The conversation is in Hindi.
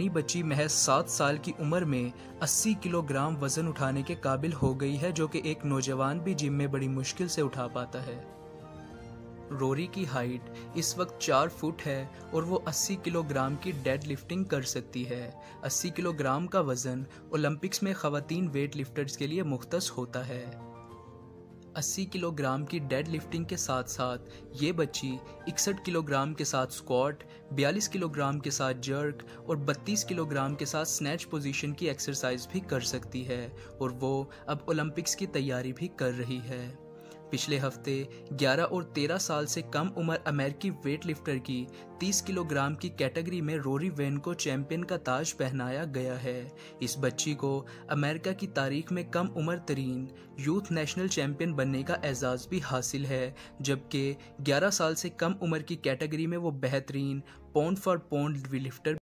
नन्ही बच्ची महज सात साल की उम्र में 80 किलोग्राम वज़न उठाने के काबिल हो गई है, जो कि एक नौजवान भी जिम में बड़ी मुश्किल से उठा पाता है। रोरी की हाइट इस वक्त चार फुट है और वो 80 किलोग्राम की डेड लिफ्टिंग कर सकती है। 80 किलोग्राम का वज़न ओलंपिक्स में ख़वातीन वेट लिफ्टर्स के लिए मुख्त होता है। 80 किलोग्राम की डेड लिफ्टिंग के साथ साथ ये बच्ची इकसठ किलोग्राम के साथ स्क्वाट 42 किलोग्राम के साथ जर्क और 32 किलोग्राम के साथ स्नैच पोजीशन की एक्सरसाइज भी कर सकती है और वो अब ओलंपिक्स की तैयारी भी कर रही है। पिछले हफ़्ते 11 और 13 साल से कम उम्र अमेरिकी वेट लिफ्टर की 30 किलोग्राम की कैटेगरी में रोरी वेन को चैंपियन का ताज पहनाया गया है। इस बच्ची को अमेरिका की तारीख में कम उम्र तरीन यूथ नेशनल चैंपियन बनने का एजाज़ भी हासिल है, जबकि 11 साल से कम उम्र की कैटेगरी में वो बेहतरीन पौंड फॉर पौंड लिफ्टर